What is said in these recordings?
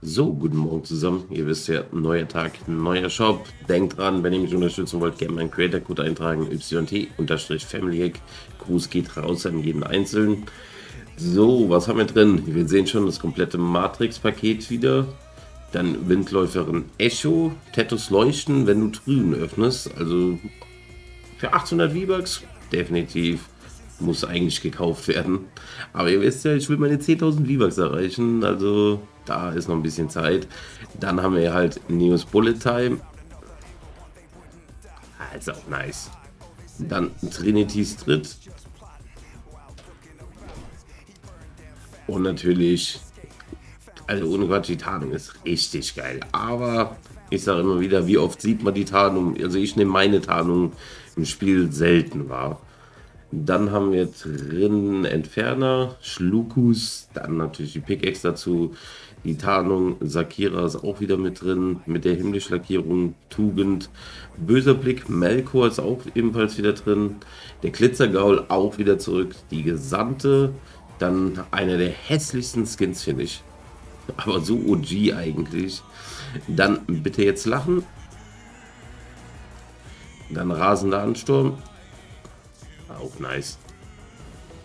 So, guten Morgen zusammen. Ihr wisst ja, neuer Tag, neuer Shop. Denkt dran, wenn ihr mich unterstützen wollt, gerne meinen Creator-Code eintragen, YT-Family Gruß geht raus an jeden Einzelnen. So, was haben wir drin? Wir sehen schon das komplette Matrix-Paket wieder. Dann Windläuferin Echo, Tattoos leuchten, wenn du Trüben öffnest. Also für 800 V-Bucks definitiv muss eigentlich gekauft werden. Aber ihr wisst ja, ich will meine 10.000 V-Bucks erreichen, also da ist noch ein bisschen Zeit. Dann haben wir halt News Bullet Time. Auch nice. Dann Trinity's Tritt. Und natürlich, also ohne Quatsch, die Tarnung ist richtig geil. Aber ich sage immer wieder, wie oft sieht man die Tarnung? Also ich nehme meine Tarnung im Spiel selten wahr. Dann haben wir drin Entferner, Schlukus, dann natürlich die Pickaxe dazu, die Tarnung, Sakira ist auch wieder mit drin, mit der Himmlischlackierung, Tugend, Böser Blick, Melkor ist auch ebenfalls wieder drin, der Glitzergaul auch wieder zurück, die Gesandte, dann einer der hässlichsten Skins, finde ich. Aber so OG eigentlich. Dann bitte jetzt lachen. Dann rasender Ansturm, auch nice.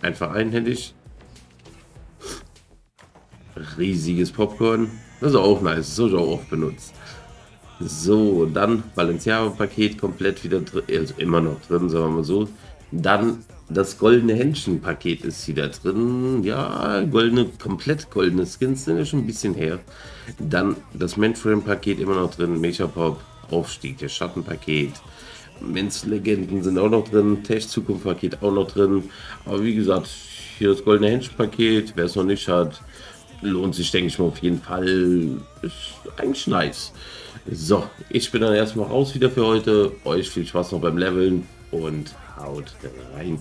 Einfach einhändig. Riesiges Popcorn. Das ist auch nice. Habe ich auch oft benutzt. So, dann Balenciaga-Paket komplett wieder drin. Also immer noch drin, sagen wir mal so. Dann das goldene Händchen-Paket ist wieder drin. Ja, goldene, komplett goldene Skins sind ja schon ein bisschen her. Dann das Mainframe-Paket immer noch drin. Mecha Pop, Aufstieg, der Schattenpaket. Mensch-Legenden sind auch noch drin, Tech-Zukunft-Paket auch noch drin. Aber wie gesagt, hier das Goldene Hensch-Paket, wer es noch nicht hat, lohnt sich, denke ich mal, auf jeden Fall. Ist eigentlich nice. So, ich bin dann erstmal raus wieder für heute. Euch viel Spaß noch beim Leveln und haut rein.